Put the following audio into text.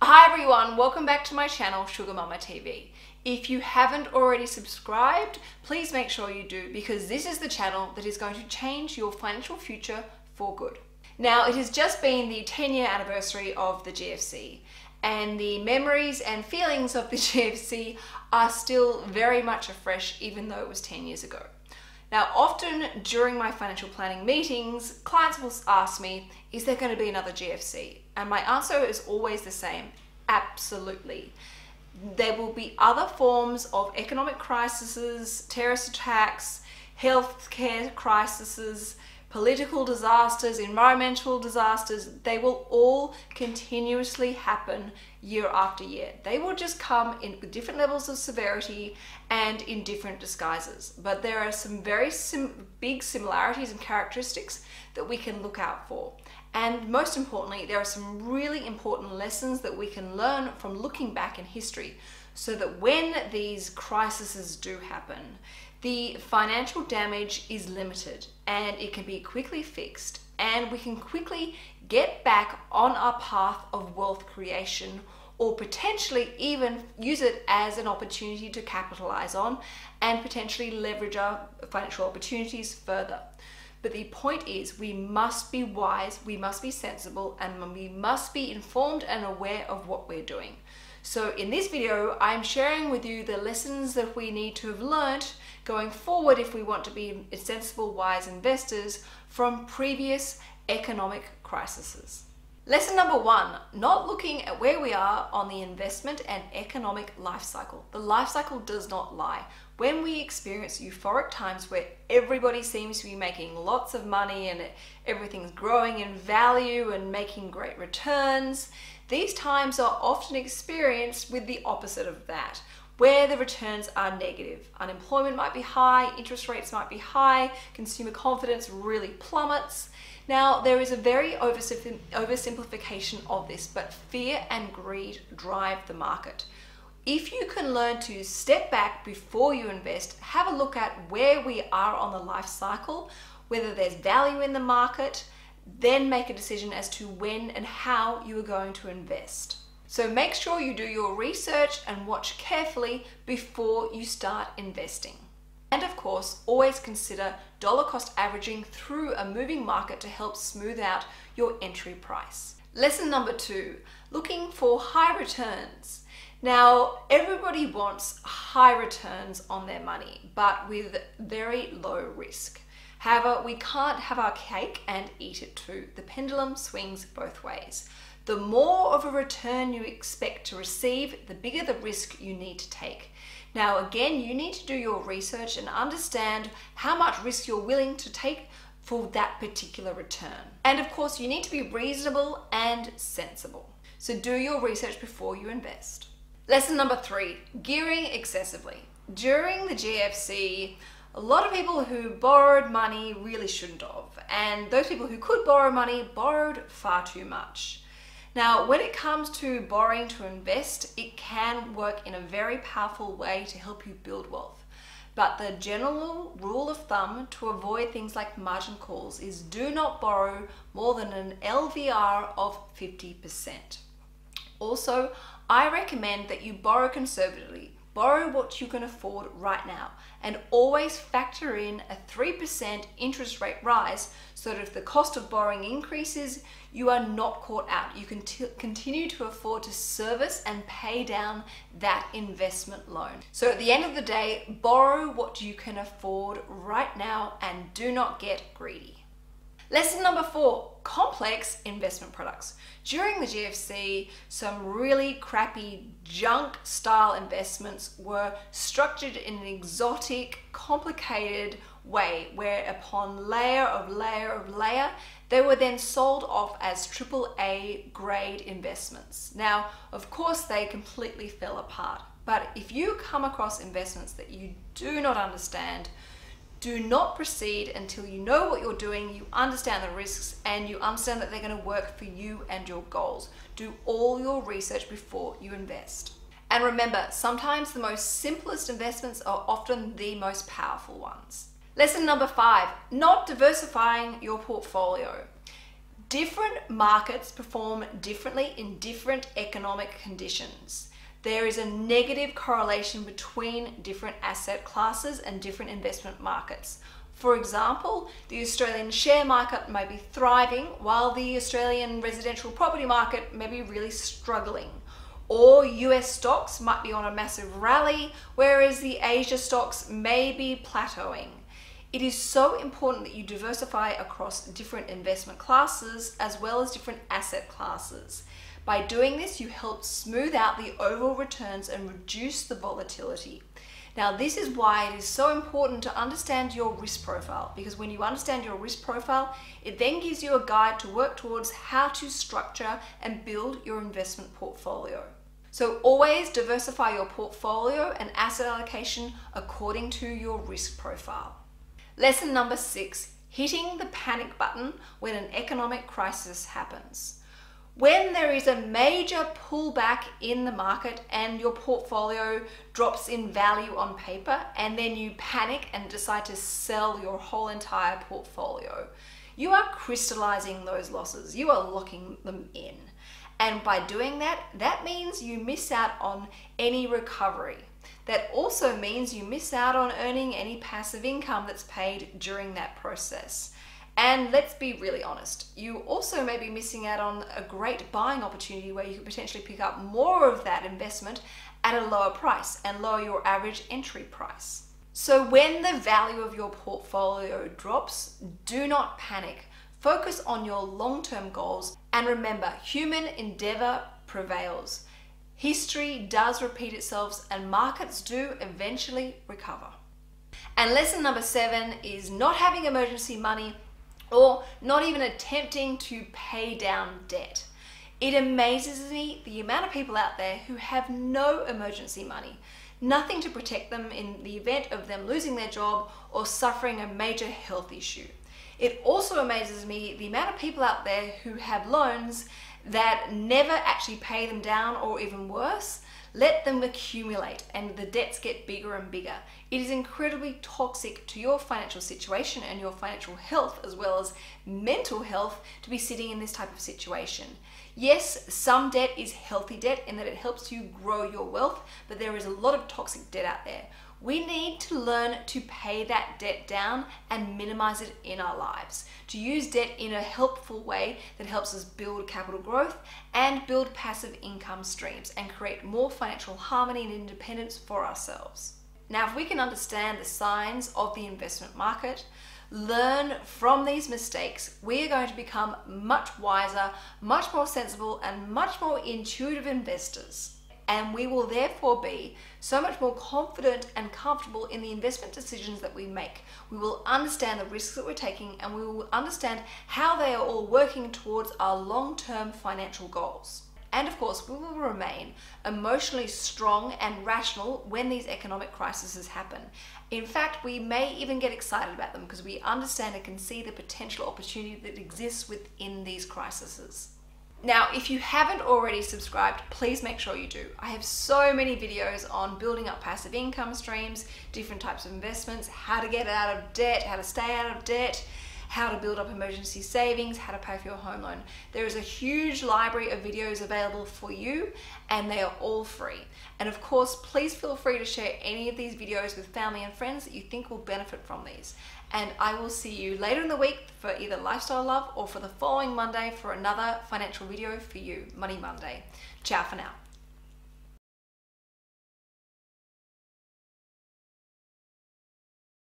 Hi everyone, welcome back to my channel Sugar Mamma TV. If you haven't already subscribed, please make sure you do because this is the channel that is going to change your financial future for good. Now, it has just been the 10 year anniversary of the GFC and the memories and feelings of the GFC are still very much afresh even though it was 10 years ago. Now, often during my financial planning meetings, clients will ask me, is there going to be another GFC? And my answer is always the same absolutely. There will be other forms of economic crises, terrorist attacks, healthcare crises, political disasters, environmental disasters, they will all continuously happen year after year. They will just come in with different levels of severity and in different disguises. But there are some very sim big similarities and characteristics that we can look out for. And most importantly, there are some really important lessons that we can learn from looking back in history so that when these crises do happen, the financial damage is limited and it can be quickly fixed and we can quickly get back on our path of wealth creation or potentially even use it as an opportunity to capitalize on and potentially leverage our financial opportunities further. But the point is, we must be wise, we must be sensible, and we must be informed and aware of what we're doing. So in this video, I'm sharing with you the lessons that we need to have learned going forward if we want to be sensible, wise investors from previous economic crises. Lesson number one, not looking at where we are on the investment and economic life cycle. The life cycle does not lie. When we experience euphoric times where everybody seems to be making lots of money and everything's growing in value and making great returns, these times are often experienced with the opposite of that, where the returns are negative. Unemployment might be high, interest rates might be high, consumer confidence really plummets. Now, there is a very oversimplification of this, but fear and greed drive the market. If you can learn to step back before you invest, have a look at where we are on the life cycle, whether there's value in the market, then make a decision as to when and how you are going to invest. So make sure you do your research and watch carefully before you start investing. And of course, always consider dollar cost averaging through a moving market to help smooth out your entry price. Lesson number two, looking for high returns. Now, everybody wants high returns on their money, but with very low risk. However, we can't have our cake and eat it too. The pendulum swings both ways. The more of a return you expect to receive, the bigger the risk you need to take. Now, again, you need to do your research and understand how much risk you're willing to take for that particular return. And of course, you need to be reasonable and sensible. So do your research before you invest. Lesson number three, gearing excessively. During the GFC, a lot of people who borrowed money really shouldn't have, and those people who could borrow money borrowed far too much. Now, when it comes to borrowing to invest, it can work in a very powerful way to help you build wealth. But the general rule of thumb to avoid things like margin calls is do not borrow more than an LVR of 50%. Also, I recommend that you borrow conservatively borrow what you can afford right now and always factor in a 3% interest rate rise so that if the cost of borrowing increases, you are not caught out. You can continue to afford to service and pay down that investment loan. So at the end of the day, borrow what you can afford right now and do not get greedy. Lesson number four, complex investment products. During the GFC, some really crappy junk style investments were structured in an exotic, complicated way where upon layer of layer of layer, they were then sold off as AAA grade investments. Now, of course, they completely fell apart. But if you come across investments that you do not understand, do not proceed until you know what you're doing, you understand the risks, and you understand that they're going to work for you and your goals. Do all your research before you invest. And remember, sometimes the most simplest investments are often the most powerful ones. Lesson number five not diversifying your portfolio. Different markets perform differently in different economic conditions. There is a negative correlation between different asset classes and different investment markets. For example, the Australian share market may be thriving while the Australian residential property market may be really struggling. Or US stocks might be on a massive rally, whereas the Asia stocks may be plateauing. It is so important that you diversify across different investment classes as well as different asset classes. By doing this, you help smooth out the overall returns and reduce the volatility. Now, this is why it is so important to understand your risk profile because when you understand your risk profile, it then gives you a guide to work towards how to structure and build your investment portfolio. So, always diversify your portfolio and asset allocation according to your risk profile. Lesson number six hitting the panic button when an economic crisis happens. When there is a major pullback in the market and your portfolio drops in value on paper, and then you panic and decide to sell your whole entire portfolio, you are crystallizing those losses, you are locking them in. And by doing that, that means you miss out on any recovery. That also means you miss out on earning any passive income that's paid during that process. And let's be really honest, you also may be missing out on a great buying opportunity where you could potentially pick up more of that investment at a lower price and lower your average entry price. So, when the value of your portfolio drops, do not panic. Focus on your long term goals and remember, human endeavor prevails. History does repeat itself and markets do eventually recover. And lesson number seven is not having emergency money or not even attempting to pay down debt. It amazes me the amount of people out there who have no emergency money, nothing to protect them in the event of them losing their job or suffering a major health issue. It also amazes me the amount of people out there who have loans that never actually pay them down or even worse, let them accumulate and the debts get bigger and bigger. It is incredibly toxic to your financial situation and your financial health as well as mental health to be sitting in this type of situation. Yes, some debt is healthy debt in that it helps you grow your wealth, but there is a lot of toxic debt out there. We need to learn to pay that debt down and minimize it in our lives. To use debt in a helpful way that helps us build capital growth and build passive income streams and create more financial harmony and independence for ourselves. Now, if we can understand the signs of the investment market, learn from these mistakes, we are going to become much wiser, much more sensible, and much more intuitive investors and we will therefore be so much more confident and comfortable in the investment decisions that we make. We will understand the risks that we're taking and we will understand how they are all working towards our long term financial goals. And of course, we will remain emotionally strong and rational when these economic crises happen. In fact, we may even get excited about them because we understand and can see the potential opportunity that exists within these crises. Now, if you haven't already subscribed, please make sure you do. I have so many videos on building up passive income streams, different types of investments, how to get out of debt, how to stay out of debt, how to build up emergency savings, how to pay for your home loan. There is a huge library of videos available for you and they are all free. And of course, please feel free to share any of these videos with family and friends that you think will benefit from these and I will see you later in the week for either Lifestyle Love or for the following Monday for another financial video for you, Money Monday. Ciao for now.